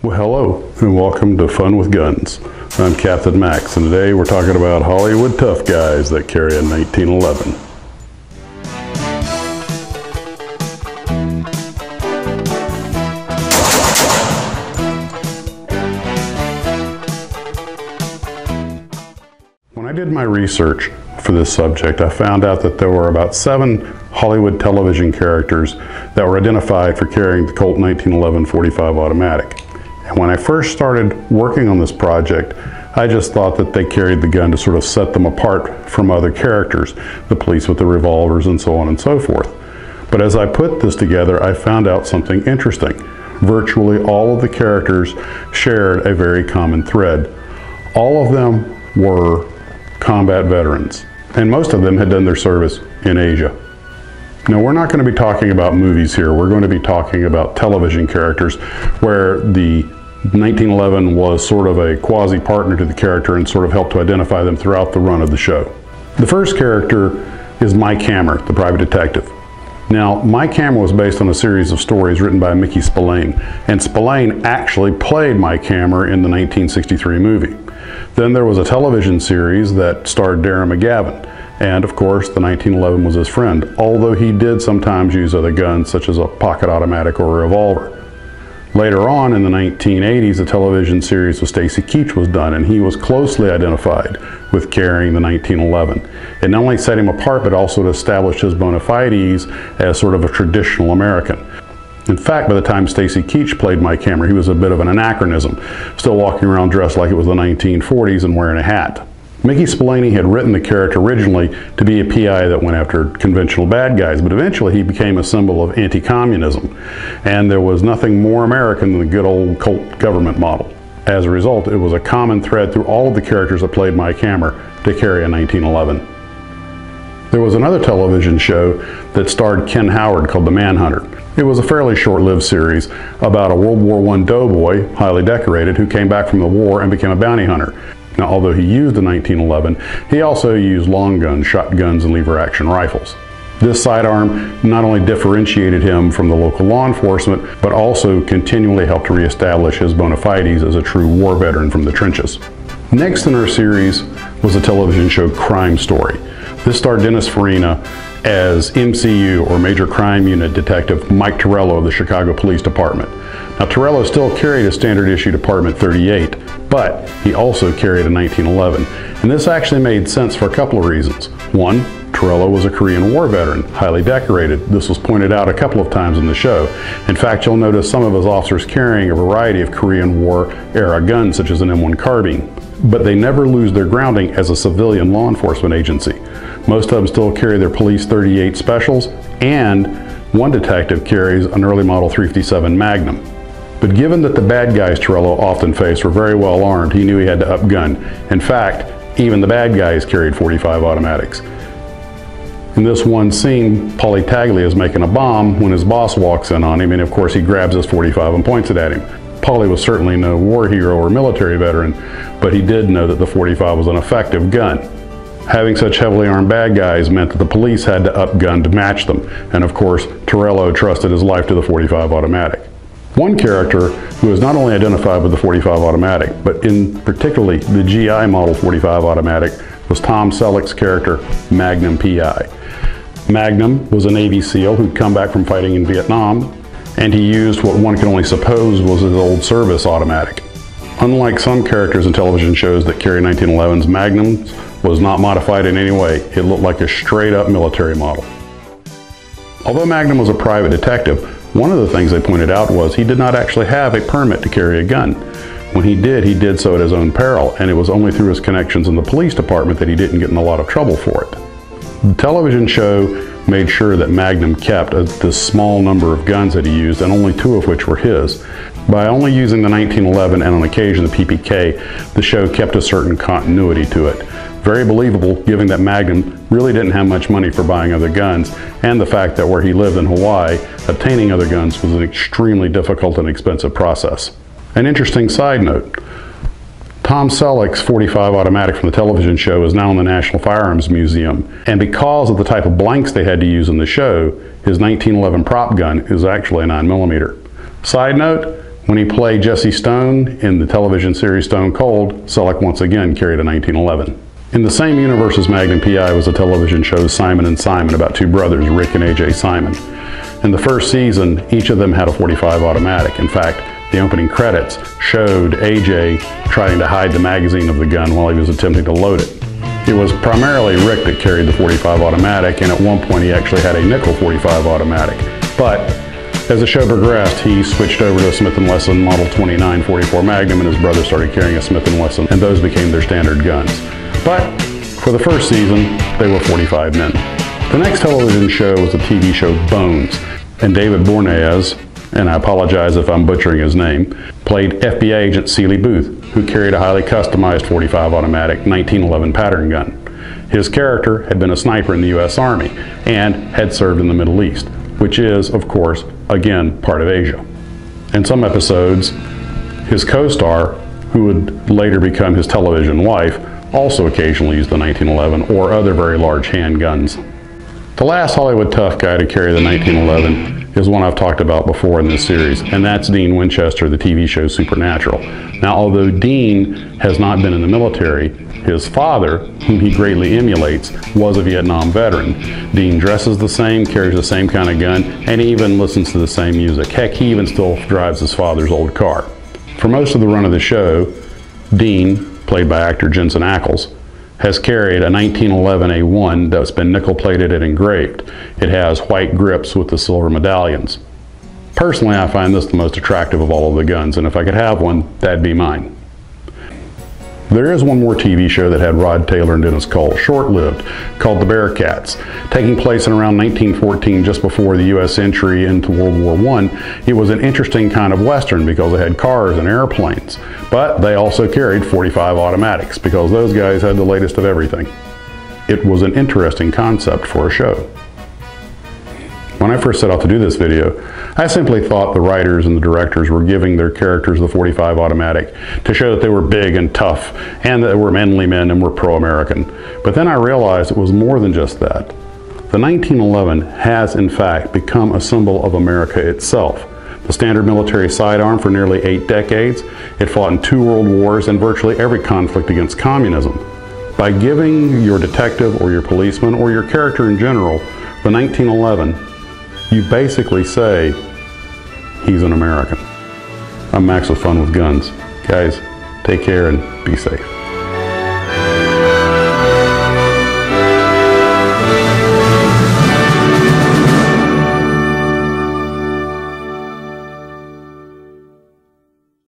Well, hello, and welcome to Fun with Guns. I'm Captain Max, and today we're talking about Hollywood tough guys that carry a 1911. When I did my research for this subject, I found out that there were about seven Hollywood television characters that were identified for carrying the Colt 1911 45 automatic. When I first started working on this project, I just thought that they carried the gun to sort of set them apart from other characters, the police with the revolvers and so on and so forth. But as I put this together, I found out something interesting. Virtually all of the characters shared a very common thread. All of them were combat veterans, and most of them had done their service in Asia. Now, we're not going to be talking about movies here. We're going to be talking about television characters where the 1911 was sort of a quasi partner to the character and sort of helped to identify them throughout the run of the show. The first character is Mike Hammer, the private detective. Now, Mike Hammer was based on a series of stories written by Mickey Spillane, and Spillane actually played Mike Hammer in the 1963 movie. Then there was a television series that starred Darren McGavin, and of course, the 1911 was his friend, although he did sometimes use other guns, such as a pocket automatic or a revolver. Later on in the 1980s, a television series with Stacy Keach was done, and he was closely identified with carrying the 1911. It not only set him apart, but also established his bona fides as sort of a traditional American. In fact, by the time Stacy Keach played Mike Hammer, he was a bit of an anachronism, still walking around dressed like it was the 1940s and wearing a hat. Mickey Spillane had written the character originally to be a PI that went after conventional bad guys, but eventually he became a symbol of anti-communism. And there was nothing more American than the good old Colt government model. As a result, it was a common thread through all of the characters that played Mike Hammer to carry a 1911. There was another television show that starred Ken Howard called The Manhunter. It was a fairly short-lived series about a World War I doughboy, highly decorated, who came back from the war and became a bounty hunter. Now, although he used a 1911, he also used long guns, shotguns, and lever-action rifles. This sidearm not only differentiated him from the local law enforcement, but also continually helped to reestablish his bona fides as a true war veteran from the trenches. Next in our series was the television show Crime Story. This starred Dennis Farina as MCU or Major Crime Unit Detective Mike Torello of the Chicago Police Department. Now Torello still carried a standard issue Department 38, but he also carried a 1911. And this actually made sense for a couple of reasons. One, Torello was a Korean War veteran, highly decorated. This was pointed out a couple of times in the show. In fact, you'll notice some of his officers carrying a variety of Korean War era guns, such as an M1 carbine. But they never lose their grounding as a civilian law enforcement agency. Most of them still carry their Police 38 specials, and one detective carries an early model 357 Magnum. But given that the bad guys Torello often faced were very well armed, he knew he had to upgun. In fact, even the bad guys carried 45 automatics. In this one scene, Paulie Taglia is making a bomb when his boss walks in on him, and of course he grabs his 45 and points it at him. Paulie was certainly no war hero or military veteran, but he did know that the 45 was an effective gun. Having such heavily armed bad guys meant that the police had to upgun to match them, and of course, Torello trusted his life to the 45 automatic. One character who is not only identified with the 45 automatic, but in particularly the GI Model 45 automatic was Tom Selleck's character, Magnum PI. Magnum was a Navy SEAL who'd come back from fighting in Vietnam, and he used what one can only suppose was his old service automatic. Unlike some characters in television shows that carry 1911s, Magnum was not modified in any way. It looked like a straight up military model. Although Magnum was a private detective, one of the things they pointed out was he did not actually have a permit to carry a gun. When he did, he did so at his own peril, and it was only through his connections in the police department that he didn't get in a lot of trouble for it. The television show made sure that Magnum kept a, this small number of guns that he used, and only two of which were his. By only using the 1911 and on occasion the PPK, the show kept a certain continuity to it. Very believable, given that Magnum really didn't have much money for buying other guns, and the fact that where he lived in Hawaii, obtaining other guns was an extremely difficult and expensive process. An interesting side note, Tom Selleck's 45 automatic from the television show is now in the National Firearms Museum, and because of the type of blanks they had to use in the show, his 1911 prop gun is actually a 9mm. Side note, When he played Jesse Stone in the television series Stone Cold, Selleck once again carried a 1911. In the same universe as Magnum PI was a television show Simon and Simon about two brothers, Rick and AJ Simon. In the first season, each of them had a 45 automatic. In fact, the opening credits showed AJ trying to hide the magazine of the gun while he was attempting to load it. It was primarily Rick that carried the 45 automatic, and at one point he actually had a nickel 45 automatic. But as the show progressed, he switched over to a Smith & Wesson Model 2944 Magnum, and his brother started carrying a Smith & Wesson, and those became their standard guns. But for the first season, they were 45 men. The next television show was the TV show Bones, and David Boreanaz, and I apologize if I'm butchering his name, played FBI agent Seeley Booth, who carried a highly customized 45 automatic 1911 pattern gun. His character had been a sniper in the U.S. Army and had served in the Middle East, which is, of course, again, part of Asia. In some episodes, his co-star, who would later become his television wife, also occasionally used the 1911 or other very large handguns. The last Hollywood tough guy to carry the 1911 is one I've talked about before in this series, and that's Dean Winchester, the TV show Supernatural. Now, although Dean has not been in the military, his father, whom he greatly emulates, was a Vietnam veteran. Dean dresses the same, carries the same kind of gun, and even listens to the same music. Heck, he even still drives his father's old car. For most of the run of the show, Dean, played by actor Jensen Ackles, has carried a 1911 A1 that's been nickel plated and engraved. It has white grips with the silver medallions. Personally, I find this the most attractive of all of the guns, and if I could have one, that'd be mine. There is one more TV show that had Rod Taylor and Dennis Cole, short-lived, called The Bearcats. Taking place in around 1914, just before the U.S. entry into World War I, it was an interesting kind of Western because it had cars and airplanes. But they also carried 45 automatics because those guys had the latest of everything. It was an interesting concept for a show. When I first set out to do this video, I simply thought the writers and the directors were giving their characters the 45 automatic to show that they were big and tough and that they were manly men and were pro-American. But then I realized it was more than just that. The 1911 has in fact become a symbol of America itself. The standard military sidearm for nearly eight decades, it fought in two world wars and virtually every conflict against communism. By giving your detective or your policeman or your character in general the 1911 you basically say he's an American. I'm Max with Fun with Guns. Guys, take care and be safe.